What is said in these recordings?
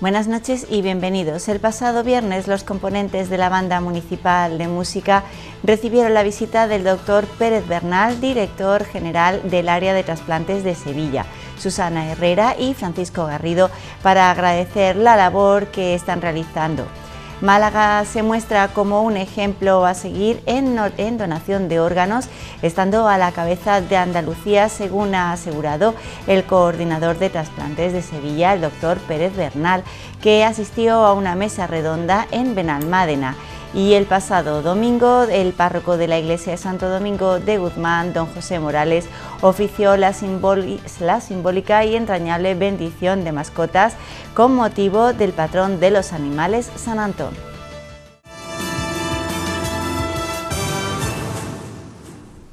Buenas noches y bienvenidos. El pasado viernes los componentes de la Banda Municipal de Música recibieron la visita del doctor Pérez Bernal, director general del área de trasplantes de Sevilla, Susana Herrera y Francisco Garrido, para agradecer la labor que están realizando. Málaga se muestra como un ejemplo a seguir en, donación de órganos, estando a la cabeza de Andalucía, según ha asegurado el coordinador de trasplantes de Sevilla, el doctor Pérez Bernal, que asistió a una mesa redonda en Benalmádena. Y el pasado domingo, el párroco de la iglesia de Santo Domingo de Guzmán, don José Morales, ofició la, la, simbólica y entrañable bendición de mascotas con motivo del patrón de los animales, San Antón.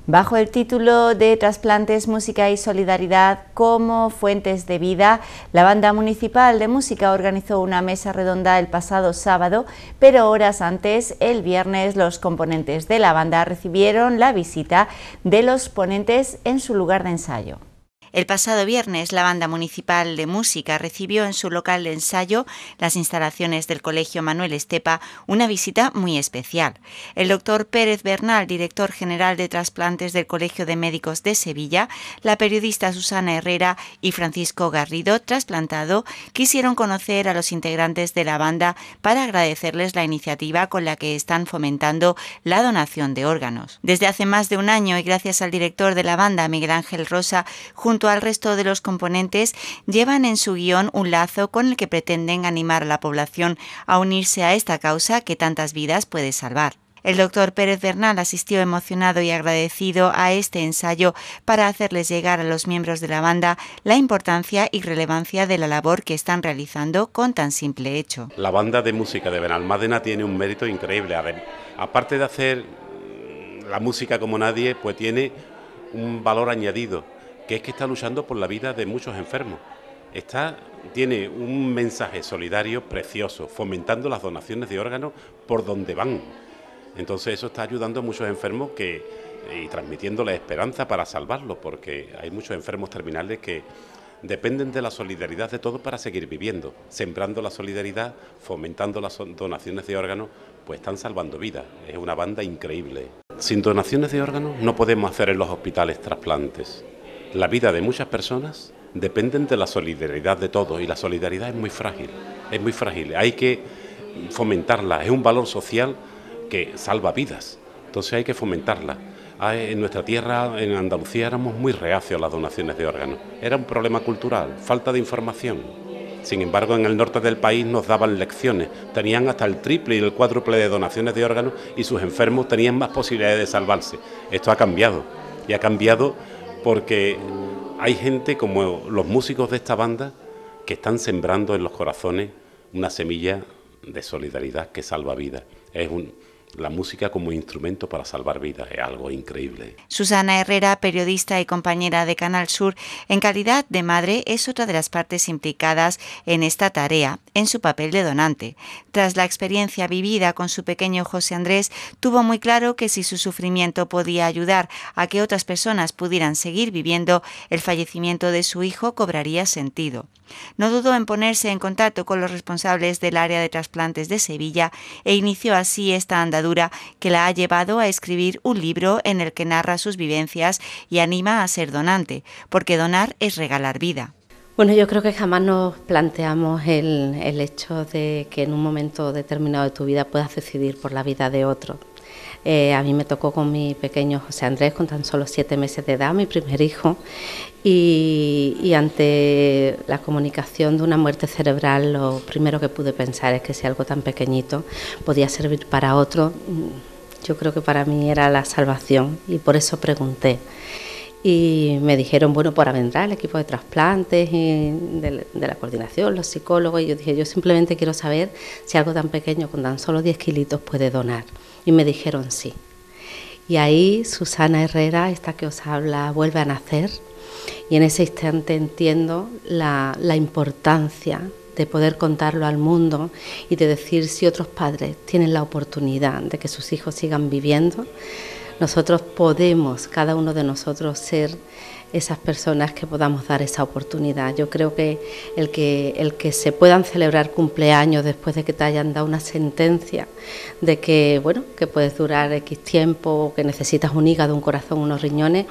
Bajo el título de Trasplantes, Música y Solidaridad como Fuentes de Vida, la Banda Municipal de Música organizó una mesa redonda el pasado sábado, pero horas antes, el viernes, los componentes de la banda recibieron la visita de los ponentes en su lugar de ensayo. El pasado viernes, la Banda Municipal de Música recibió en su local de ensayo, las instalaciones del Colegio Manuel Estepa, una visita muy especial. El doctor Pérez Bernal, director general de trasplantes del Colegio de Médicos de Sevilla, la periodista Susana Herrera y Francisco Garrido, trasplantado, quisieron conocer a los integrantes de la banda para agradecerles la iniciativa con la que están fomentando la donación de órganos. Desde hace más de un año y gracias al director de la banda, Miguel Ángel Rosa, junto al resto de los componentes, llevan en su guion un lazo con el que pretenden animar a la población a unirse a esta causa que tantas vidas puede salvar. El doctor Pérez Bernal asistió emocionado y agradecido a este ensayo para hacerles llegar a los miembros de la banda la importancia y relevancia de la labor que están realizando con tan simple hecho. La banda de música de Benalmádena tiene un mérito increíble. Aparte de hacer la música como nadie, pues tiene un valor añadido que es que está luchando por la vida de muchos enfermos. Está, tiene un mensaje solidario precioso, fomentando las donaciones de órganos por donde van. Entonces eso está ayudando a muchos enfermos que, y transmitiéndoles esperanza para salvarlos, porque hay muchos enfermos terminales que dependen de la solidaridad de todos para seguir viviendo. Sembrando la solidaridad, fomentando las donaciones de órganos, pues están salvando vidas. Es una banda increíble. Sin donaciones de órganos no podemos hacer en los hospitales trasplantes la vida de muchas personas dependen de la solidaridad de todos y la solidaridad es muy frágil, es muy frágil, hay que fomentarla, es un valor social que salva vidas, entonces hay que fomentarla. En nuestra tierra, en Andalucía, éramos muy reacios a las donaciones de órganos, era un problema cultural, falta de información. Sin embargo, en el norte del país nos daban lecciones, tenían hasta el triple y el cuádruple de donaciones de órganos y sus enfermos tenían más posibilidades de salvarse. Esto ha cambiado y ha cambiado porque hay gente como los músicos de esta banda que están sembrando en los corazones una semilla de solidaridad que salva vidas. La música como instrumento para salvar vidas es algo increíble. Susana Herrera, periodista y compañera de Canal Sur, en calidad de madre es otra de las partes implicadas en esta tarea, en su papel de donante. Tras la experiencia vivida con su pequeño José Andrés, tuvo muy claro que si su sufrimiento podía ayudar a que otras personas pudieran seguir viviendo, el fallecimiento de su hijo cobraría sentido. No dudó en ponerse en contacto con los responsables del área de trasplantes de Sevilla e inició así esta andadura que la ha llevado a escribir un libro en el que narra sus vivencias y anima a ser donante, porque donar es regalar vida. Bueno, yo creo que jamás nos planteamos el, hecho de que en un momento determinado de tu vida puedas decidir por la vida de otro. Eh, a mí me tocó con mi pequeño José Andrés, con tan solo siete meses de edad, mi primer hijo, y, ante la comunicación de una muerte cerebral, lo primero que pude pensar es que si algo tan pequeñito podía servir para otro, yo creo que para mí era la salvación y por eso pregunté. Y me dijeron, bueno, por vendrá el equipo de trasplantes y de, de, la coordinación, los psicólogos. Y yo dije, yo simplemente quiero saber si algo tan pequeño, con tan solo 10 kilitos, puede donar y me dijeron sí. Y ahí Susana Herrera, esta que os habla, vuelve a nacer y en ese instante entiendo la, la importancia de poder contarlo al mundo y de decir si otros padres tienen la oportunidad de que sus hijos sigan viviendo, nosotros podemos, cada uno de nosotros, ser esas personas que podamos dar esa oportunidad. Yo creo que el que, el que se puedan celebrar cumpleaños después de que te hayan dado una sentencia de que, bueno, que puedes durar X tiempo, que necesitas un hígado, un corazón, unos riñones,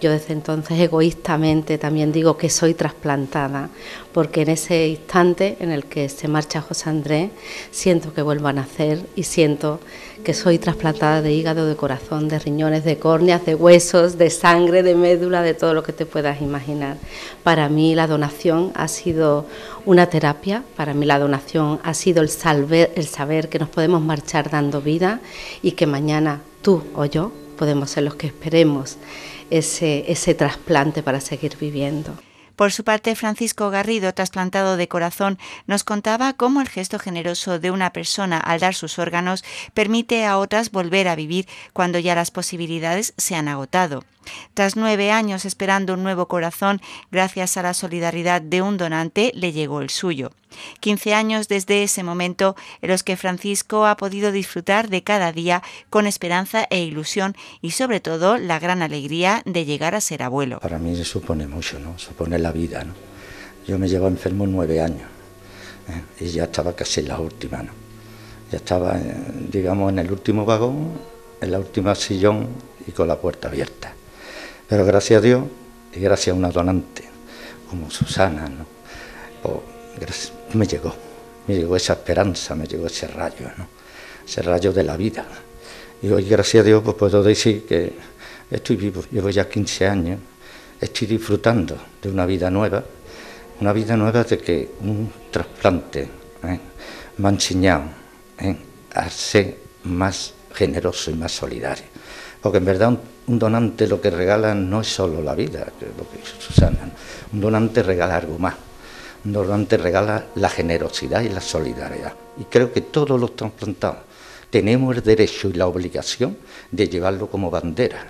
yo desde entonces egoístamente también digo que soy trasplantada, porque en ese instante en el que se marcha José Andrés, siento que vuelvo a nacer y siento que soy trasplantada de hígado, de corazón, de riñones, de córneas, de huesos, de sangre, de médula, de todo lo que te puedas imaginar. Para mí la donación ha sido una terapia, para mí la donación ha sido el, el saber que nos podemos marchar dando vida y que mañana tú o yo podemos ser los que esperemos ese, trasplante para seguir viviendo. Por su parte, Francisco Garrido, trasplantado de corazón, nos contaba cómo el gesto generoso de una persona al dar sus órganos permite a otras volver a vivir cuando ya las posibilidades se han agotado. Tras nueve años esperando un nuevo corazón, gracias a la solidaridad de un donante, le llegó el suyo. Quince años desde ese momento en los que Francisco ha podido disfrutar de cada día con esperanza e ilusión y sobre todo la gran alegría de llegar a ser abuelo. Para mí se supone mucho, ¿no? Supone la vida, ¿no? Yo me llevo enfermo nueve años ¿eh? y ya estaba casi en la última, ¿no? Ya estaba, eh, digamos, en el último vagón, en la última sillón y con la puerta abierta. Pero gracias a Dios y gracias a una donante como Susana. Pues, me llegó, me llegó esa esperanza, me llegó ese rayo, ese rayo de la vida. Y hoy, gracias a Dios, pues puedo decir que estoy vivo, llevo ya 15 años, estoy disfrutando de una vida nueva, una vida nueva de que un trasplante ¿eh? me ha enseñado ¿eh? a ser más generoso y más solidario. Porque en verdad donante lo que regala no es solo la vida, que es lo que dice Susana, un donante regala algo más. Un donante regala la generosidad y la solidaridad. Y creo que todos los trasplantados tenemos el derecho y la obligación de llevarlo como bandera.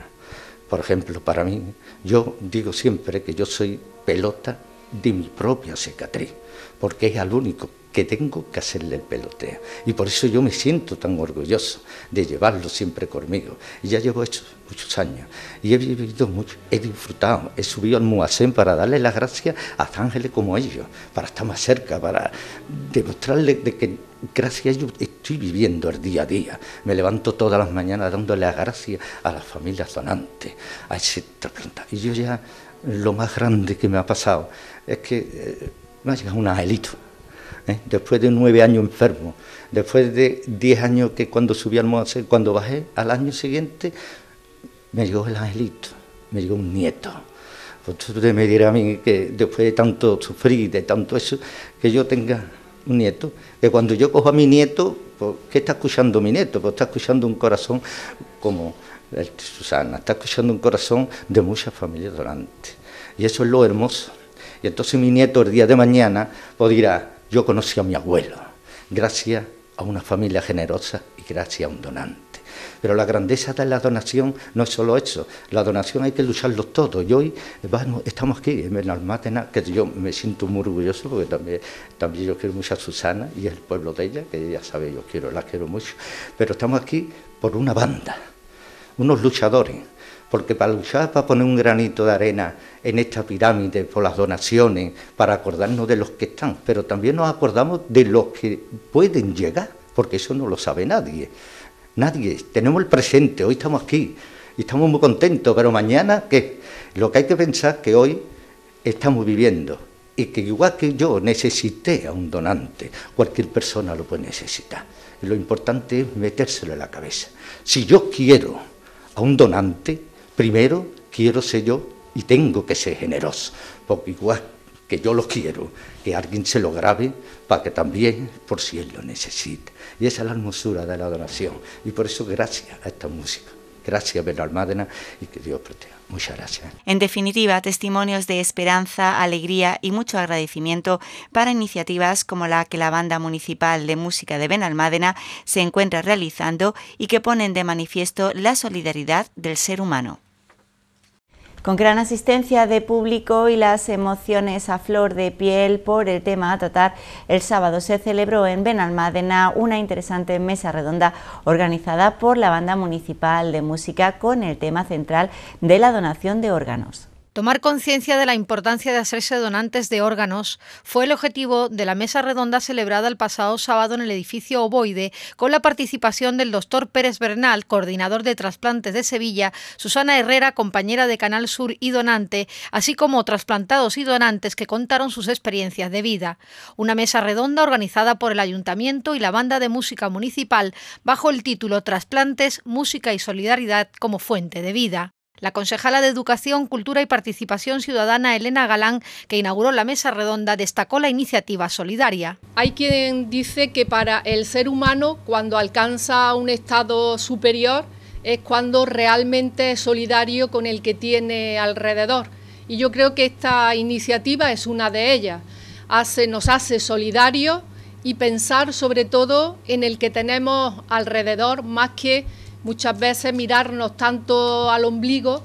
Por ejemplo, para mí, yo digo siempre que yo soy pelota de mi propia cicatriz, porque es al único que tengo que hacerle el peloteo. Y por eso yo me siento tan orgulloso de llevarlo siempre conmigo. Y ya llevo hecho muchos años. Y he vivido mucho, he disfrutado, he subido al Muacén para darle las gracias a ángeles como ellos, para estar más cerca, para demostrarle de que gracias a ellos estoy viviendo el día a día. Me levanto todas las mañanas dándole las gracias a las familias donantes, a ese. Y yo ya, lo más grande que me ha pasado es que eh, llegado un angelito ¿eh? después de nueve años enfermo, después de diez años que cuando subí al Moacir, cuando bajé al año siguiente, me llegó el angelito, me llegó un nieto. Usted me dirá a mí que después de tanto sufrir, de tanto eso, que yo tenga un nieto, que cuando yo cojo a mi nieto, pues, ¿qué está escuchando mi nieto? Pues está escuchando un corazón como el de Susana, está escuchando un corazón de muchas familias donantes. Y eso es lo hermoso. Y entonces mi nieto el día de mañana pues dirá, yo conocí a mi abuelo, gracias a una familia generosa y gracias a un donante. Pero la grandeza de la donación no es solo eso, la donación hay que lucharlo todo. Y hoy estamos aquí en Benalmátena, que yo me siento muy orgulloso porque también, también yo quiero mucho a Susana y el pueblo de ella, que ella sabe, yo quiero, la quiero mucho. Pero estamos aquí por una banda, unos luchadores porque para luchar, para poner un granito de arena en esta pirámide por las donaciones, para acordarnos de los que están, pero también nos acordamos de los que pueden llegar, porque eso no lo sabe nadie. Nadie, tenemos el presente, hoy estamos aquí y estamos muy contentos, pero mañana, ¿qué? Lo que hay que pensar es que hoy estamos viviendo y que igual que yo necesité a un donante, cualquier persona lo puede necesitar. lo importante es metérselo en la cabeza. Si yo quiero a un donante, Primero, quiero ser yo y tengo que ser generoso, porque igual que yo lo quiero, que alguien se lo grabe para que también, por si él lo necesita. Y esa es la hermosura de la adoración. Y por eso, gracias a esta música. Gracias, Almádena, y que Dios proteja. Muchas gracias. En definitiva, testimonios de esperanza, alegría y mucho agradecimiento para iniciativas como la que la Banda Municipal de Música de Benalmádena se encuentra realizando y que ponen de manifiesto la solidaridad del ser humano. Con gran asistencia de público y las emociones a flor de piel por el tema a tratar, el sábado se celebró en Benalmádena una interesante mesa redonda organizada por la Banda Municipal de Música con el tema central de la donación de órganos. Tomar conciencia de la importancia de hacerse donantes de órganos fue el objetivo de la mesa redonda celebrada el pasado sábado en el edificio Ovoide, con la participación del doctor Pérez Bernal, coordinador de trasplantes de Sevilla, Susana Herrera, compañera de Canal Sur y donante, así como trasplantados y donantes que contaron sus experiencias de vida. Una mesa redonda organizada por el Ayuntamiento y la Banda de Música Municipal bajo el título Trasplantes, Música y Solidaridad como Fuente de Vida. La concejala de Educación, Cultura y Participación Ciudadana, Elena Galán, que inauguró la mesa redonda, destacó la iniciativa solidaria. Hay quien dice que para el ser humano, cuando alcanza un estado superior, es cuando realmente es solidario con el que tiene alrededor. Y yo creo que esta iniciativa es una de ellas. Nos hace solidarios y pensar sobre todo en el que tenemos alrededor más que muchas veces mirarnos tanto al ombligo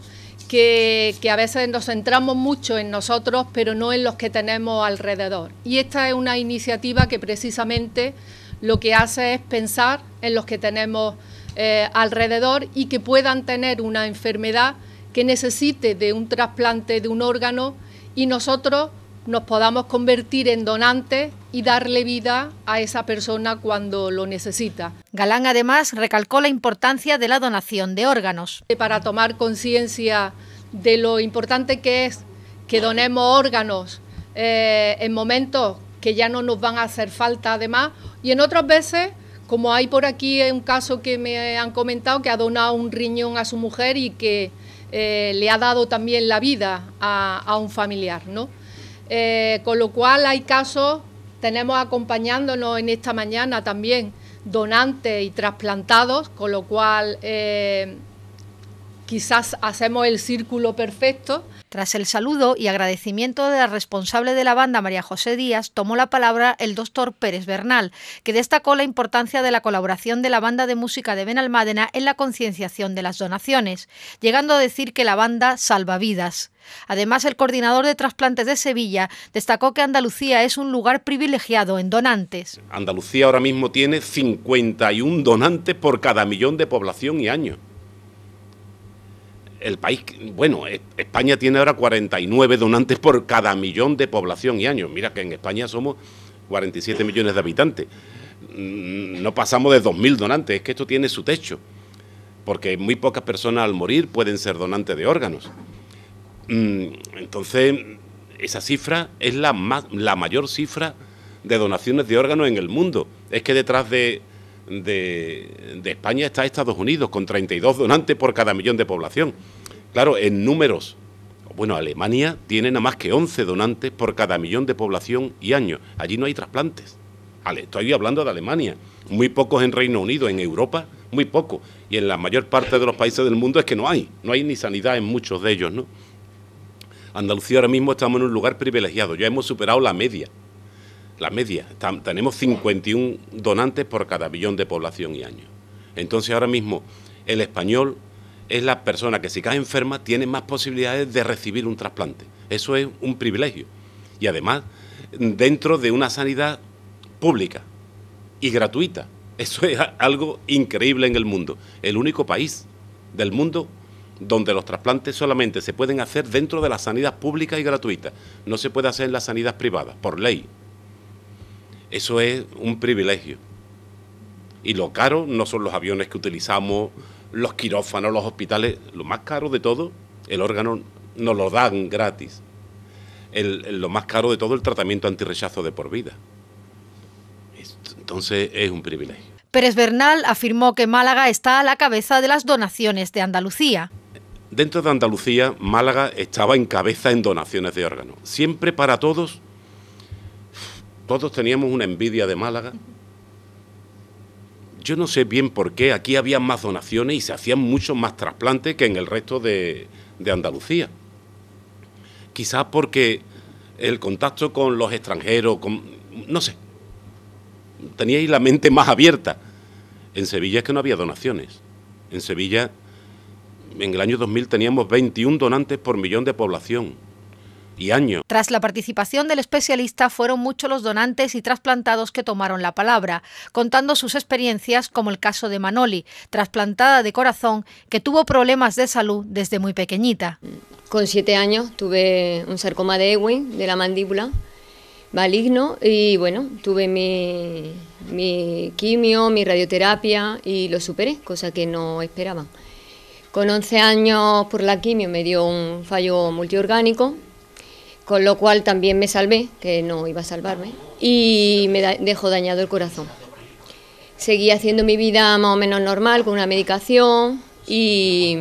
que, a veces nos centramos mucho en nosotros, pero no en los que tenemos alrededor. Y esta es una iniciativa que precisamente lo que hace es pensar en los que tenemos eh, alrededor y que puedan tener una enfermedad que necesite de un trasplante de un órgano y nosotros nos podamos convertir en donantes y darle vida a esa persona cuando lo necesita. Galán además recalcó la importancia de la donación de órganos. Para tomar conciencia de lo importante que es que donemos órganos eh, en momentos que ya no nos van a hacer falta además y en otras veces como hay por aquí un caso que me han comentado que ha donado un riñón a su mujer y que eh, le ha dado también la vida a, a un familiar, ¿no? Eh, con lo cual hay casos, tenemos acompañándonos en esta mañana también donantes y trasplantados, con lo cual eh, quizás hacemos el círculo perfecto. Tras el saludo y agradecimiento de la responsable de la banda, María José Díaz, tomó la palabra el doctor Pérez Bernal, que destacó la importancia de la colaboración de la banda de música de Benalmádena en la concienciación de las donaciones, llegando a decir que la banda salva vidas. Además, el coordinador de trasplantes de Sevilla destacó que Andalucía es un lugar privilegiado en donantes. Andalucía ahora mismo tiene 51 donantes por cada millón de población y año el país, bueno, e, España tiene ahora 49 donantes por cada millón de población y año. Mira que en España somos 47 millones de habitantes. Mm, no pasamos de 2.000 donantes, es que esto tiene su techo, porque muy pocas personas al morir pueden ser donantes de órganos. Mm, entonces, esa cifra es la, la mayor cifra de donaciones de órganos en el mundo. Es que detrás de, de, España está Estados Unidos, con 32 donantes por cada millón de población. Claro, en números, bueno, Alemania tiene nada más que 11 donantes por cada millón de población y año. Allí no hay trasplantes. Estoy hablando de Alemania. Muy pocos en Reino Unido, en Europa, muy poco. Y en la mayor parte de los países del mundo es que no hay. No hay ni sanidad en muchos de ellos, ¿no? Andalucía ahora mismo estamos en un lugar privilegiado. Ya hemos superado la media la media. tenemos 51 donantes por cada billón de población y año. Entonces ahora mismo el español es la persona que si cae enferma tiene más posibilidades de recibir un trasplante. Eso es un privilegio. Y además dentro de una sanidad pública y gratuita. Eso es algo increíble en el mundo. El único país del mundo donde los trasplantes solamente se pueden hacer dentro de la sanidad pública y gratuita. No se puede hacer en la sanidad privada, por ley. Eso es un privilegio. Y lo caro no son los aviones que utilizamos, los quirófanos, los hospitales. Lo más caro de todo, el órgano nos lo dan gratis. lo más caro de todo, el tratamiento antirrechazo de por vida. Entonces es un privilegio. Pérez Bernal afirmó que Málaga está a la cabeza de las donaciones de Andalucía. Dentro de Andalucía, Málaga estaba en cabeza en donaciones de órganos. Siempre para todos todos teníamos una envidia de Málaga. Yo no sé bien por qué aquí había más donaciones y se hacían muchos más trasplantes que en el resto de, Andalucía. Quizás porque el contacto con los extranjeros, no sé, teníais la mente más abierta. En Sevilla es que no había donaciones. En Sevilla, en el año 2000 teníamos 21 donantes por millón de población y Tras la participación del especialista, fueron muchos los donantes y trasplantados que tomaron la palabra, contando sus experiencias, como el caso de Manoli, trasplantada de corazón, que tuvo problemas de salud desde muy pequeñita. con siete años tuve un sarcoma de Ewing, de la mandíbula, maligno, y bueno, tuve mi, mi quimio, mi radioterapia y lo superé, cosa que no esperaba. Con 11 años por la quimio me dio un fallo multiorgánico, con lo cual también me salvé, que no iba a salvarme, y me dejó dañado el corazón. Seguí haciendo mi vida más o menos normal, con una medicación, y,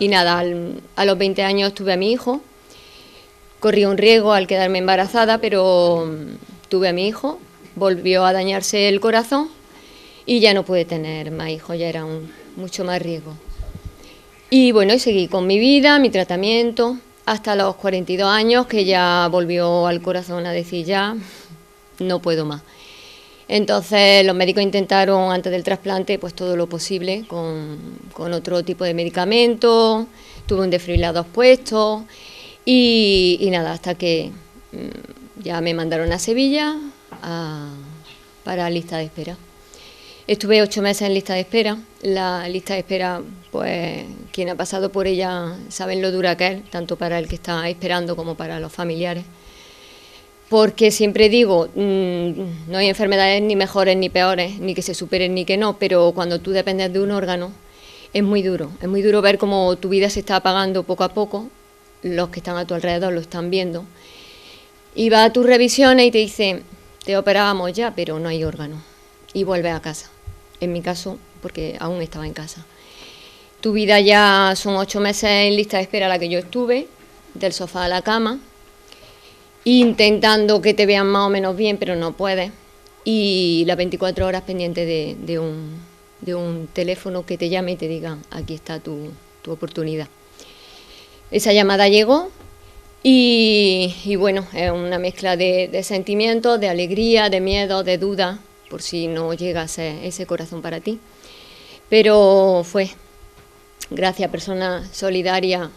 nada, a los 20 años tuve a mi hijo, corrí un riesgo al quedarme embarazada, pero tuve a mi hijo, volvió a dañarse el corazón y ya no pude tener más hijos, ya era un, mucho más riesgo. Y bueno, seguí con mi vida, mi tratamiento, hasta los 42 años que ya volvió al corazón a decir ya, no puedo más. Entonces los médicos intentaron antes del trasplante pues todo lo posible con, otro tipo de medicamentos, tuve un desfibrilador puesto y, y nada, hasta que mm, ya me mandaron a Sevilla para lista de espera. Estuve ocho meses en lista de espera. La lista de espera, pues quien ha pasado por ella saben lo dura que es, tanto para el que está esperando como para los familiares. Porque siempre digo, mm, no hay enfermedades ni mejores ni peores, ni que se superen ni que no, pero cuando tú dependes de un órgano es muy duro. Es muy duro ver cómo tu vida se está apagando poco a poco, los que están a tu alrededor lo están viendo. Y va a tus revisiones y te dice, te operábamos ya, pero no hay órgano. Y vuelve a casa en mi caso, porque aún estaba en casa. Tu vida ya son ocho meses en lista de espera la que yo estuve, del sofá a la cama, intentando que te vean más o menos bien, pero no puedes. Y las 24 horas pendiente de, un, de un teléfono que te llame y te diga, aquí está tu, oportunidad. Esa llamada llegó y, bueno, es una mezcla de, de sentimientos, de alegría, de miedo, de duda, por si no llegase ese corazón para ti. Pero fue gracias a personas solidarias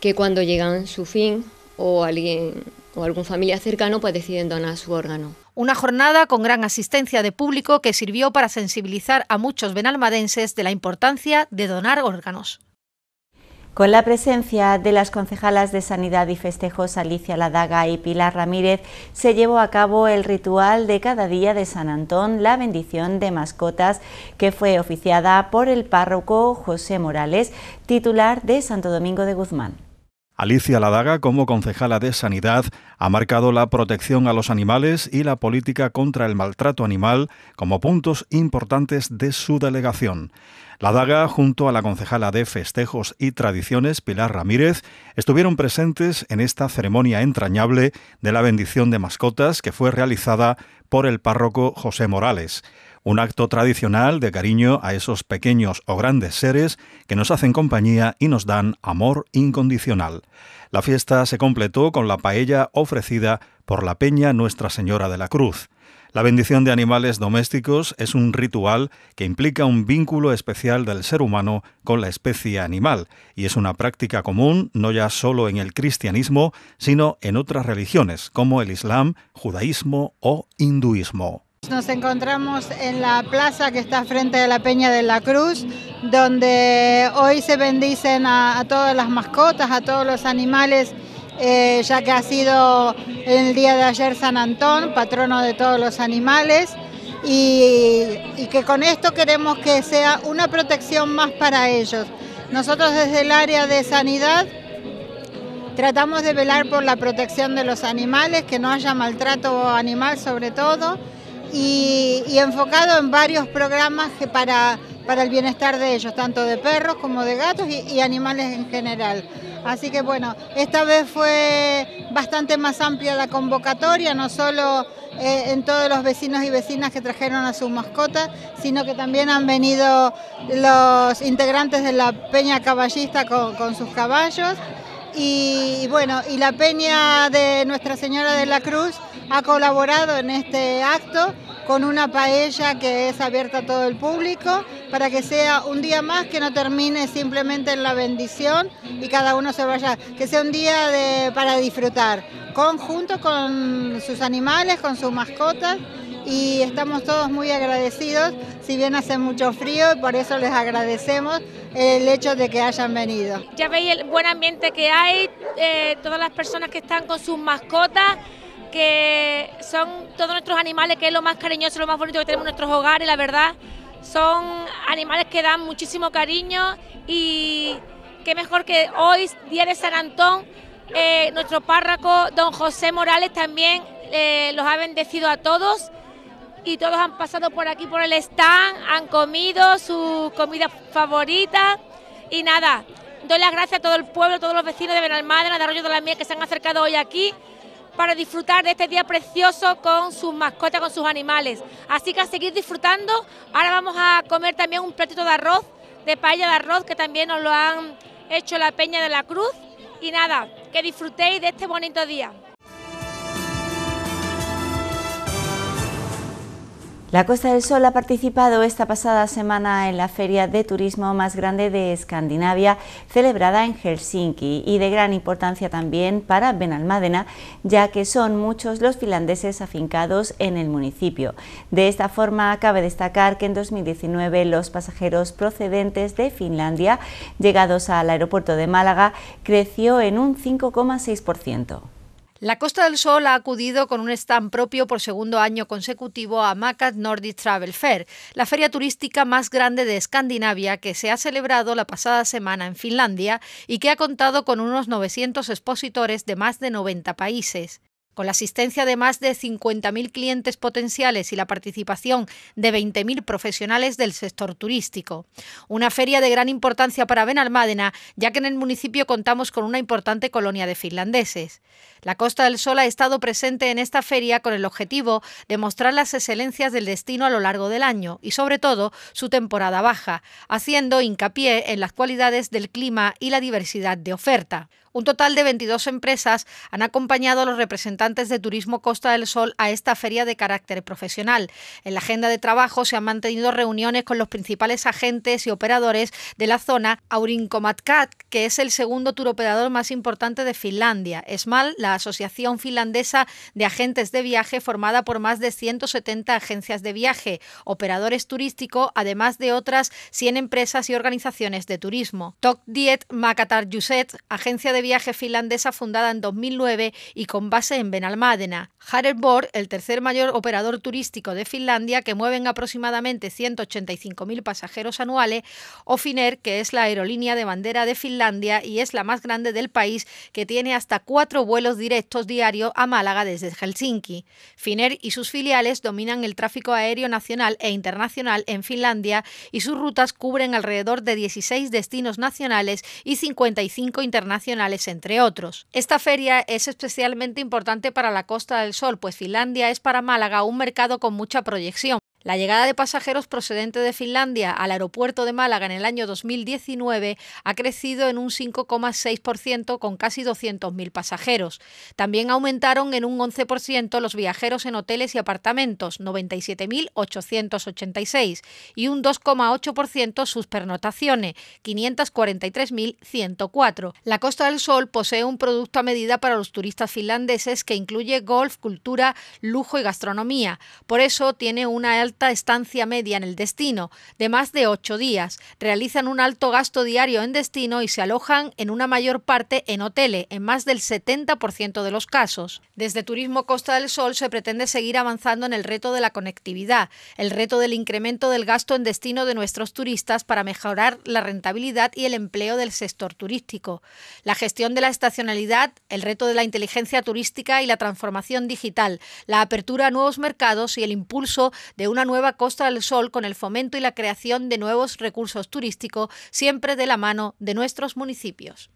que cuando llegan su fin o alguien o algún familia cercano pues deciden donar su órgano. Una jornada con gran asistencia de público que sirvió para sensibilizar a muchos benalmadenses de la importancia de donar órganos. Con la presencia de las concejalas de Sanidad y Festejos Alicia Ladaga y Pilar Ramírez, se llevó a cabo el ritual de cada día de San Antón, la bendición de mascotas, que fue oficiada por el párroco José Morales, titular de Santo Domingo de Guzmán. Alicia Ladaga, como concejala de Sanidad, ha marcado la protección a los animales y la política contra el maltrato animal como puntos importantes de su delegación. La Daga, junto a la concejala de Festejos y Tradiciones, Pilar Ramírez, estuvieron presentes en esta ceremonia entrañable de la bendición de mascotas que fue realizada por el párroco José Morales. Un acto tradicional de cariño a esos pequeños o grandes seres que nos hacen compañía y nos dan amor incondicional. La fiesta se completó con la paella ofrecida por la Peña Nuestra Señora de la Cruz. La bendición de animales domésticos es un ritual que implica un vínculo especial del ser humano con la especie animal y es una práctica común no ya solo en el cristianismo, sino en otras religiones como el islam, judaísmo o hinduismo. Nos encontramos en la plaza que está frente a la Peña de la Cruz, donde hoy se bendicen a, todas las mascotas, a todos los animales eh, ya que ha sido el día de ayer San Antón, patrono de todos los animales, y, que con esto queremos que sea una protección más para ellos. Nosotros desde el área de sanidad tratamos de velar por la protección de los animales, que no haya maltrato animal sobre todo, y, enfocado en varios programas que para, para el bienestar de ellos, tanto de perros como de gatos y animales en general. Así que bueno, esta vez fue bastante más amplia la convocatoria, no solo eh, en todos los vecinos y vecinas que trajeron a sus mascotas, sino que también han venido los integrantes de la Peña Caballista con, sus caballos. Y, bueno, y la Peña de Nuestra Señora de la Cruz ha colaborado en este acto con una paella que es abierta a todo el público para que sea un día más que no termine simplemente en la bendición y cada uno se vaya, que sea un día para disfrutar, conjunto con sus animales, con sus mascotas y estamos todos muy agradecidos, si bien hace mucho frío, por eso les agradecemos el hecho de que hayan venido. Ya veis el buen ambiente que hay, eh, todas las personas que están con sus mascotas, que son todos nuestros animales, que es lo más cariñoso, lo más bonito que tenemos en nuestros hogares, la verdad. Son animales que dan muchísimo cariño y qué mejor que hoy, día de San Antón, eh, nuestro párroco, don José Morales, también eh, los ha bendecido a todos. Y todos han pasado por aquí por el stand, han comido su comida favorita. Y nada, doy las gracias a todo el pueblo, a todos los vecinos de Benalmádena, de Arroyo de la Mía que se han acercado hoy aquí para disfrutar de este día precioso con sus mascotas, con sus animales. Así que a seguir disfrutando, ahora vamos a comer también un platito de arroz, de paella de arroz que también nos lo han hecho la Peña de la Cruz y nada, que disfrutéis de este bonito día. La Costa del Sol ha participado esta pasada semana en la feria de turismo más grande de Escandinavia, celebrada en Helsinki, y de gran importancia también para Benalmádena, ya que son muchos los finlandeses afincados en el municipio. De esta forma, cabe destacar que en 2019 los pasajeros procedentes de Finlandia, llegados al aeropuerto de Málaga, creció en un 5,6%. La Costa del Sol ha acudido con un stand propio por segundo año consecutivo a Macat Nordic Travel Fair, la feria turística más grande de Escandinavia que se ha celebrado la pasada semana en Finlandia y que ha contado con unos 900 expositores de más de 90 países. Con la asistencia de más de 50.000 clientes potenciales y la participación de 20.000 profesionales del sector turístico. Una feria de gran importancia para Benalmádena, ya que en el municipio contamos con una importante colonia de finlandeses. La Costa del Sol ha estado presente en esta feria con el objetivo de mostrar las excelencias del destino a lo largo del año y, sobre todo, su temporada baja, haciendo hincapié en las cualidades del clima y la diversidad de oferta. Un total de 22 empresas han acompañado a los representantes de Turismo Costa del Sol a esta feria de carácter profesional. En la agenda de trabajo se han mantenido reuniones con los principales agentes y operadores de la zona Aurinkomatkat, que es el segundo turoperador más importante de Finlandia, Esmal, la asociación finlandesa de agentes de viaje formada por más de 170 agencias de viaje, operadores turísticos, además de otras 100 empresas y organizaciones de turismo. Tok Diet Makatar Juset, agencia de viaje finlandesa fundada en 2009 y con base en Benalmádena. Harelborg, el tercer mayor operador turístico de Finlandia, que mueven aproximadamente 185.000 pasajeros anuales, o Finnair, que es la aerolínea de bandera de Finlandia y es la más grande del país, que tiene hasta cuatro vuelos directos diarios a Málaga desde Helsinki. Finnair y sus filiales dominan el tráfico aéreo nacional e internacional en Finlandia y sus rutas cubren alrededor de 16 destinos nacionales y 55 internacionales entre otros. Esta feria es especialmente importante para la Costa del Sol, pues Finlandia es para Málaga un mercado con mucha proyección. La llegada de pasajeros procedentes de Finlandia al aeropuerto de Málaga en el año 2019 ha crecido en un 5,6% con casi 200.000 pasajeros. También aumentaron en un 11% los viajeros en hoteles y apartamentos, 97.886, y un 2,8% sus pernotaciones, 543.104. La Costa del Sol posee un producto a medida para los turistas finlandeses que incluye golf, cultura, lujo y gastronomía. Por eso tiene una alta estancia media en el destino, de más de ocho días, realizan un alto gasto diario en destino y se alojan en una mayor parte en hoteles, en más del 70% de los casos. Desde Turismo Costa del Sol se pretende seguir avanzando en el reto de la conectividad, el reto del incremento del gasto en destino de nuestros turistas para mejorar la rentabilidad y el empleo del sector turístico, la gestión de la estacionalidad, el reto de la inteligencia turística y la transformación digital, la apertura a nuevos mercados y el impulso de una nueva Costa del Sol con el fomento y la creación de nuevos recursos turísticos, siempre de la mano de nuestros municipios.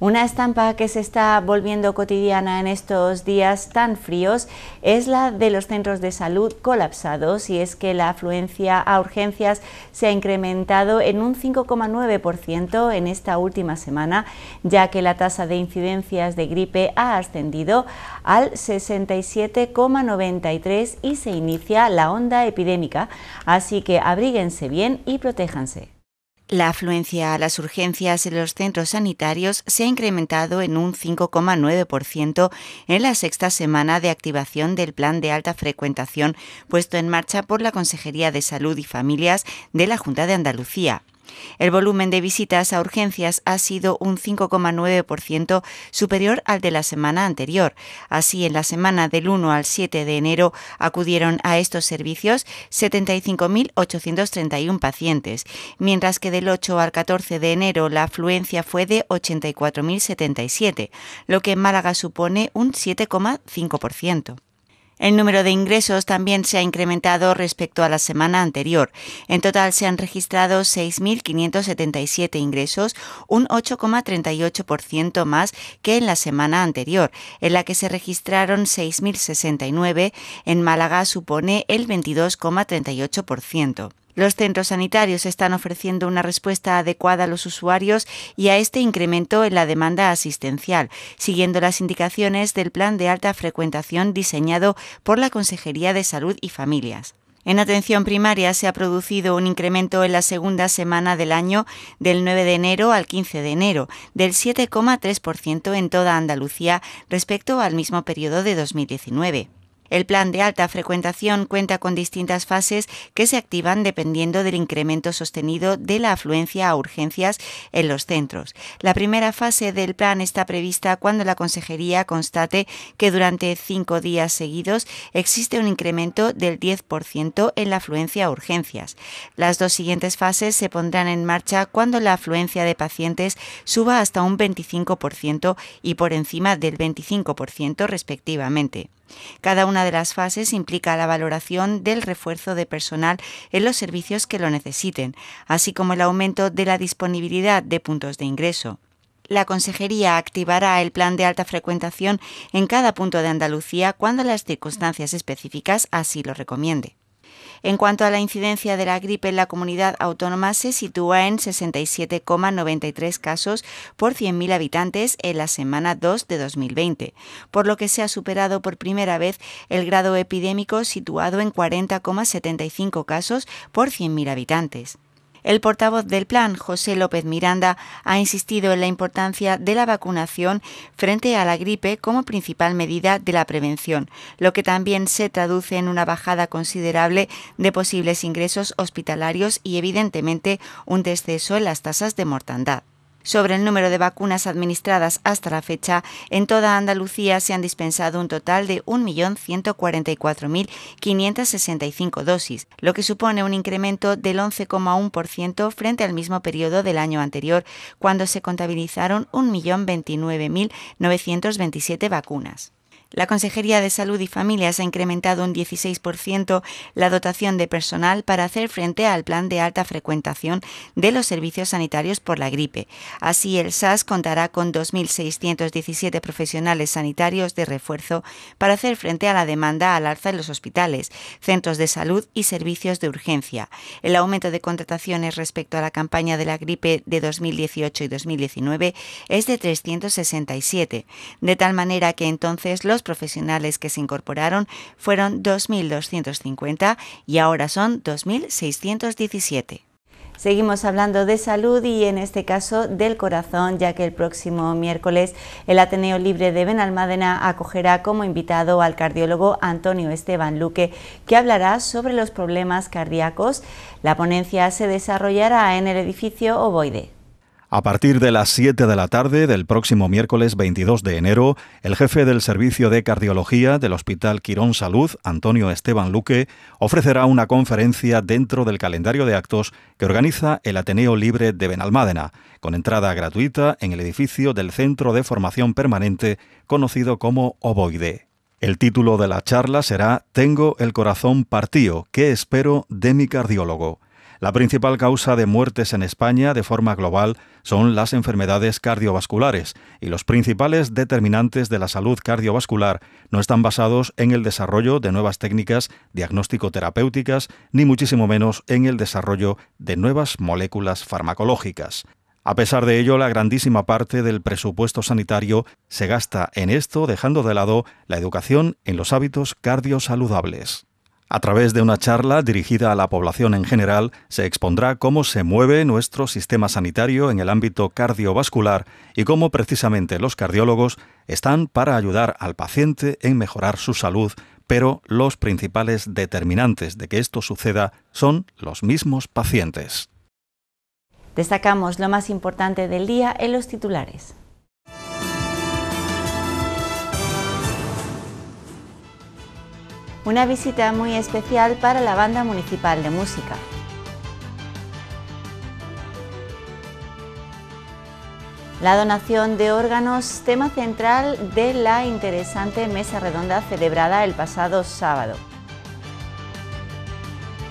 Una estampa que se está volviendo cotidiana en estos días tan fríos es la de los centros de salud colapsados y es que la afluencia a urgencias se ha incrementado en un 5,9% en esta última semana, ya que la tasa de incidencias de gripe ha ascendido al 67,93 y se inicia la onda epidémica, así que abríguense bien y protéjanse. La afluencia a las urgencias en los centros sanitarios se ha incrementado en un 5,9% en la sexta semana de activación del plan de alta frecuentación puesto en marcha por la Consejería de Salud y Familias de la Junta de Andalucía. El volumen de visitas a urgencias ha sido un 5,9% superior al de la semana anterior. Así, en la semana del 1 al 7 de enero acudieron a estos servicios 75.831 pacientes, mientras que del 8 al 14 de enero la afluencia fue de 84.077, lo que en Málaga supone un 7,5%. El número de ingresos también se ha incrementado respecto a la semana anterior. En total se han registrado 6.577 ingresos, un 8,38% más que en la semana anterior, en la que se registraron 6.069. En Málaga supone el 22,38%. Los centros sanitarios están ofreciendo una respuesta adecuada a los usuarios y a este incremento en la demanda asistencial, siguiendo las indicaciones del plan de alta frecuentación diseñado por la Consejería de Salud y Familias. En atención primaria se ha producido un incremento en la segunda semana del año del 9 de enero al 15 de enero, del 7,3% en toda Andalucía respecto al mismo periodo de 2019. El plan de alta frecuentación cuenta con distintas fases que se activan dependiendo del incremento sostenido de la afluencia a urgencias en los centros. La primera fase del plan está prevista cuando la Consejería constate que durante cinco días seguidos existe un incremento del 10% en la afluencia a urgencias. Las dos siguientes fases se pondrán en marcha cuando la afluencia de pacientes suba hasta un 25% y por encima del 25% respectivamente. Cada una de las fases implica la valoración del refuerzo de personal en los servicios que lo necesiten, así como el aumento de la disponibilidad de puntos de ingreso. La Consejería activará el plan de alta frecuentación en cada punto de Andalucía cuando las circunstancias específicas así lo recomiende. En cuanto a la incidencia de la gripe en la comunidad autónoma, se sitúa en 67,93 casos por 100.000 habitantes en la semana 2 de 2020, por lo que se ha superado por primera vez el grado epidémico situado en 40,75 casos por 100.000 habitantes. El portavoz del plan, José López Miranda, ha insistido en la importancia de la vacunación frente a la gripe como principal medida de la prevención, lo que también se traduce en una bajada considerable de posibles ingresos hospitalarios y, evidentemente, un descenso en las tasas de mortandad. Sobre el número de vacunas administradas hasta la fecha, en toda Andalucía se han dispensado un total de 1.144.565 dosis, lo que supone un incremento del 11,1% frente al mismo periodo del año anterior, cuando se contabilizaron 1.029.927 vacunas. La Consejería de Salud y Familias ha incrementado un 16% la dotación de personal para hacer frente al plan de alta frecuentación de los servicios sanitarios por la gripe. Así, el SAS contará con 2.617 profesionales sanitarios de refuerzo para hacer frente a la demanda al alza en los hospitales, centros de salud y servicios de urgencia. El aumento de contrataciones respecto a la campaña de la gripe de 2018 y 2019 es de 367, de tal manera que entonces los profesionales que se incorporaron fueron 2.250 y ahora son 2.617. Seguimos hablando de salud y en este caso del corazón, ya que el próximo miércoles el Ateneo Libre de Benalmádena acogerá como invitado al cardiólogo Antonio Esteban Luque, que hablará sobre los problemas cardíacos. La ponencia se desarrollará en el edificio Ovoide. A partir de las 7 de la tarde del próximo miércoles 22 de enero, el jefe del Servicio de Cardiología del Hospital Quirón Salud, Antonio Esteban Luque, ofrecerá una conferencia dentro del calendario de actos que organiza el Ateneo Libre de Benalmádena, con entrada gratuita en el edificio del Centro de Formación Permanente conocido como Ovoide. El título de la charla será Tengo el corazón partido, ¿qué espero de mi cardiólogo? La principal causa de muertes en España de forma global son las enfermedades cardiovasculares y los principales determinantes de la salud cardiovascular no están basados en el desarrollo de nuevas técnicas diagnóstico-terapéuticas ni muchísimo menos en el desarrollo de nuevas moléculas farmacológicas. A pesar de ello, la grandísima parte del presupuesto sanitario se gasta en esto, dejando de lado la educación en los hábitos cardiosaludables. A través de una charla dirigida a la población en general, se expondrá cómo se mueve nuestro sistema sanitario en el ámbito cardiovascular y cómo precisamente los cardiólogos están para ayudar al paciente en mejorar su salud, pero los principales determinantes de que esto suceda son los mismos pacientes. Destacamos lo más importante del día en los titulares. Una visita muy especial para la Banda Municipal de Música. La donación de órganos, tema central de la interesante mesa redonda celebrada el pasado sábado.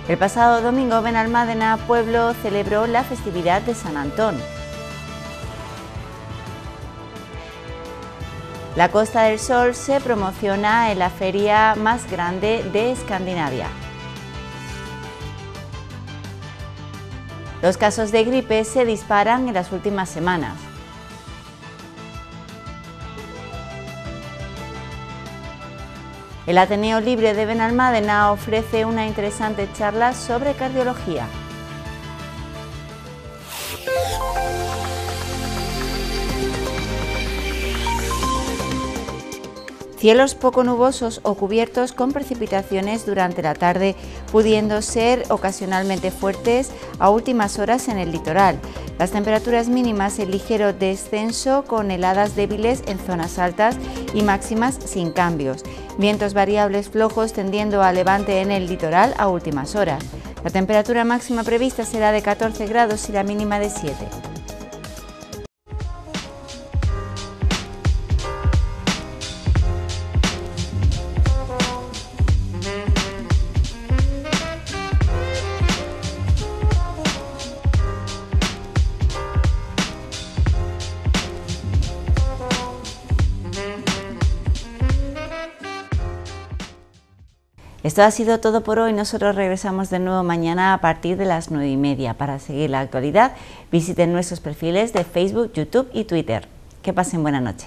El pasado domingo Benalmádena Pueblo celebró la festividad de San Antón. La Costa del Sol se promociona en la feria más grande de Escandinavia. Los casos de gripe se disparan en las últimas semanas. El Ateneo Libre de Benalmádena ofrece una interesante charla sobre cardiología. Cielos poco nubosos o cubiertos con precipitaciones durante la tarde, pudiendo ser ocasionalmente fuertes a últimas horas en el litoral. Las temperaturas mínimas en ligero descenso con heladas débiles en zonas altas y máximas sin cambios. Vientos variables flojos tendiendo a levante en el litoral a últimas horas. La temperatura máxima prevista será de 14 grados y la mínima de 7. Esto ha sido todo por hoy. Nosotros regresamos de nuevo mañana a partir de las nueve y media. Para seguir la actualidad, visiten nuestros perfiles de Facebook, YouTube y Twitter. Que pasen buena noche.